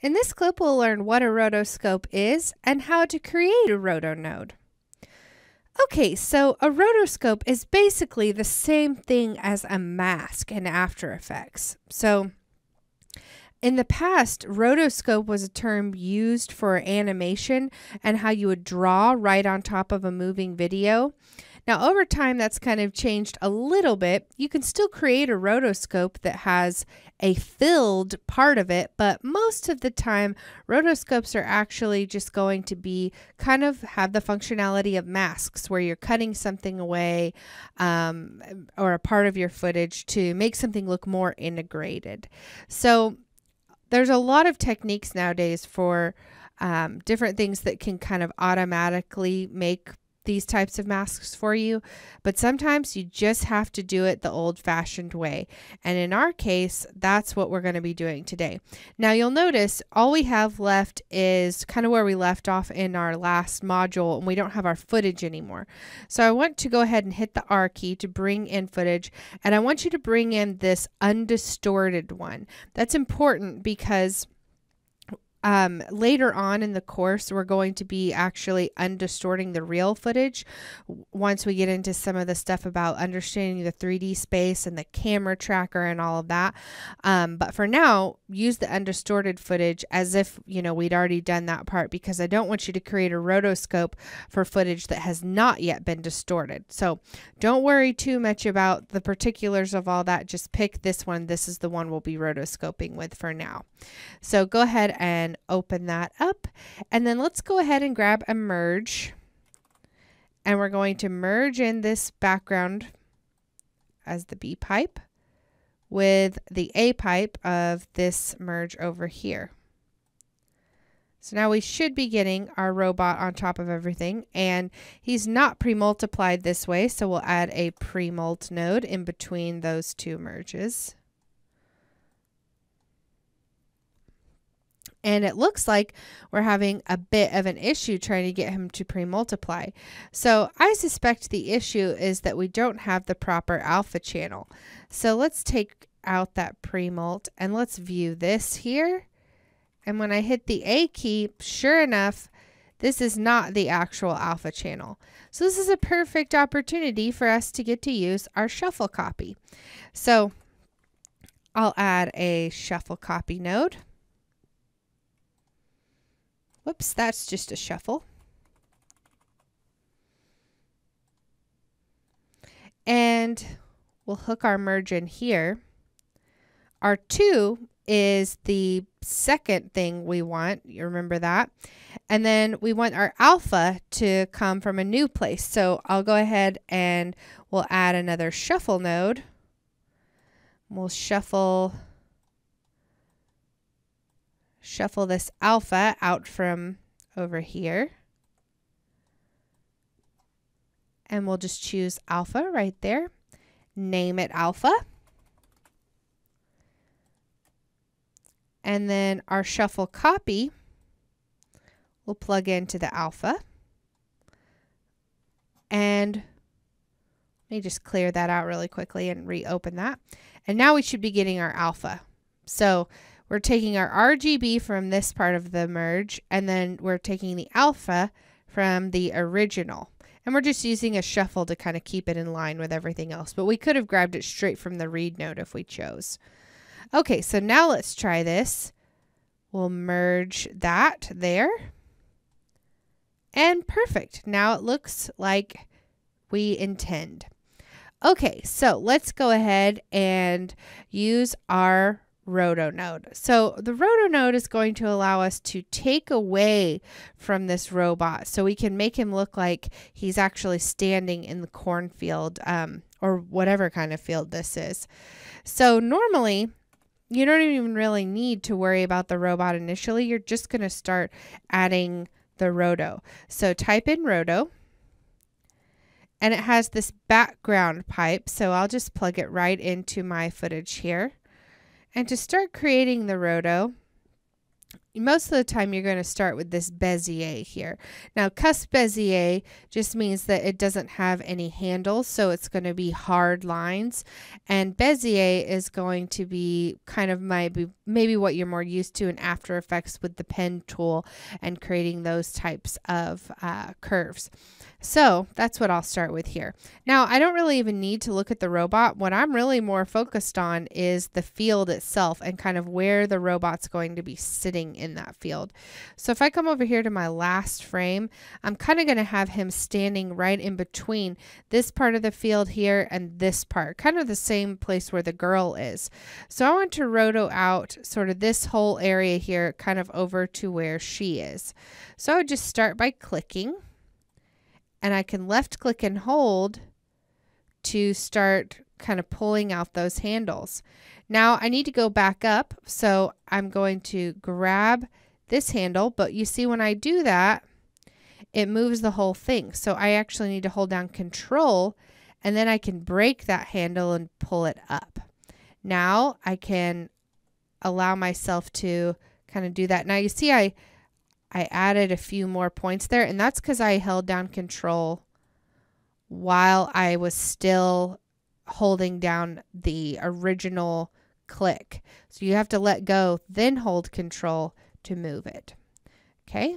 In this clip, we'll learn what a rotoscope is and how to create a rotonode. Okay, so a rotoscope is basically the same thing as a mask in After Effects. So in the past, rotoscope was a term used for animation and how you would draw right on top of a moving video. Now, over time, that's kind of changed a little bit. You can still create a rotoscope that has a filled part of it, but most of the time, rotoscopes are actually just going to be kind of have the functionality of masks where you're cutting something away um, or a part of your footage to make something look more integrated. So, there's a lot of techniques nowadays for um, different things that can kind of automatically make these types of masks for you, but sometimes you just have to do it the old fashioned way. And in our case, that's what we're going to be doing today. Now you'll notice all we have left is kind of where we left off in our last module and we don't have our footage anymore. So I want to go ahead and hit the R key to bring in footage and I want you to bring in this undistorted one. That's important because um, later on in the course, we're going to be actually undistorting the real footage once we get into some of the stuff about understanding the 3D space and the camera tracker and all of that. Um, but for now, use the undistorted footage as if, you know, we'd already done that part because I don't want you to create a rotoscope for footage that has not yet been distorted. So don't worry too much about the particulars of all that. Just pick this one. This is the one we'll be rotoscoping with for now. So go ahead and open that up. And then let's go ahead and grab a merge. And we're going to merge in this background as the B pipe with the A pipe of this merge over here. So now we should be getting our robot on top of everything and he's not pre-multiplied this way so we'll add a pre-mult node in between those two merges. And it looks like we're having a bit of an issue trying to get him to pre-multiply. So I suspect the issue is that we don't have the proper alpha channel. So let's take out that pre-mult and let's view this here. And when I hit the A key, sure enough, this is not the actual alpha channel. So this is a perfect opportunity for us to get to use our shuffle copy. So I'll add a shuffle copy node. Whoops, that's just a shuffle. And we'll hook our merge in here. Our 2 is the second thing we want. You remember that? And then we want our alpha to come from a new place. So I'll go ahead and we'll add another shuffle node. We'll shuffle shuffle this alpha out from over here. And we'll just choose alpha right there. Name it alpha. And then our shuffle copy will plug into the alpha. And let me just clear that out really quickly and reopen that. And now we should be getting our alpha. So we're taking our RGB from this part of the merge, and then we're taking the alpha from the original. And we're just using a shuffle to kind of keep it in line with everything else. But we could have grabbed it straight from the read node if we chose. Okay, so now let's try this. We'll merge that there. And perfect. Now it looks like we intend. Okay, so let's go ahead and use our roto node. So the roto node is going to allow us to take away from this robot so we can make him look like he's actually standing in the cornfield um, or whatever kind of field this is. So normally you don't even really need to worry about the robot initially. You're just going to start adding the roto. So type in roto and it has this background pipe. So I'll just plug it right into my footage here. And to start creating the roto, most of the time you're going to start with this Bezier here. Now cusp Bezier just means that it doesn't have any handles, so it's going to be hard lines. And Bezier is going to be kind of maybe, maybe what you're more used to in After Effects with the pen tool and creating those types of uh, curves. So that's what I'll start with here. Now, I don't really even need to look at the robot. What I'm really more focused on is the field itself and kind of where the robot's going to be sitting in that field. So if I come over here to my last frame, I'm kind of going to have him standing right in between this part of the field here and this part, kind of the same place where the girl is. So I want to roto out sort of this whole area here, kind of over to where she is. So I would just start by clicking and I can left click and hold to start kind of pulling out those handles. Now I need to go back up, so I'm going to grab this handle, but you see when I do that, it moves the whole thing. So I actually need to hold down control and then I can break that handle and pull it up. Now I can allow myself to kind of do that. Now you see I I added a few more points there, and that's because I held down control while I was still holding down the original click. So you have to let go, then hold control to move it. Okay.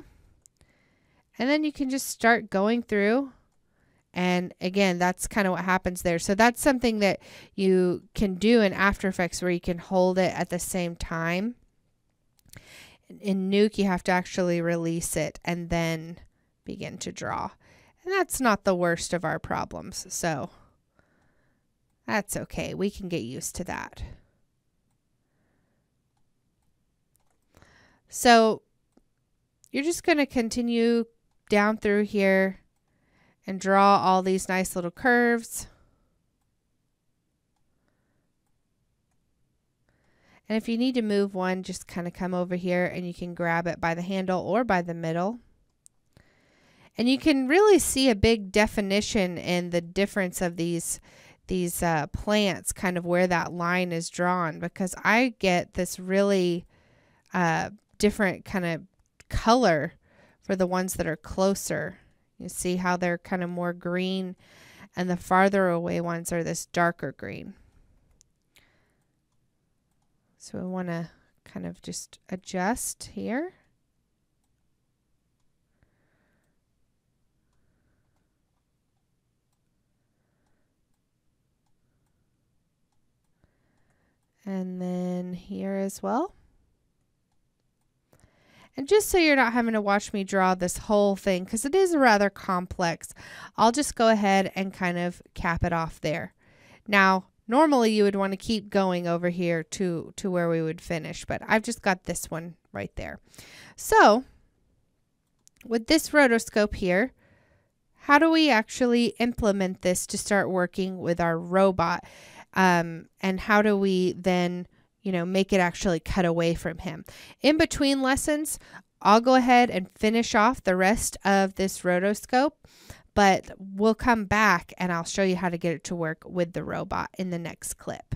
And then you can just start going through. And again, that's kind of what happens there. So that's something that you can do in After Effects where you can hold it at the same time in Nuke, you have to actually release it and then begin to draw. And that's not the worst of our problems, so that's okay. We can get used to that. So you're just going to continue down through here and draw all these nice little curves. And if you need to move one, just kind of come over here and you can grab it by the handle or by the middle. And you can really see a big definition in the difference of these these uh, plants, kind of where that line is drawn, because I get this really uh, different kind of color for the ones that are closer. You see how they're kind of more green, and the farther away ones are this darker green. So we want to kind of just adjust here. And then here as well. And just so you're not having to watch me draw this whole thing, because it is rather complex, I'll just go ahead and kind of cap it off there. Now, Normally you would want to keep going over here to, to where we would finish, but I've just got this one right there. So with this rotoscope here, how do we actually implement this to start working with our robot? Um, and how do we then, you know, make it actually cut away from him? In between lessons, I'll go ahead and finish off the rest of this rotoscope but we'll come back and I'll show you how to get it to work with the robot in the next clip.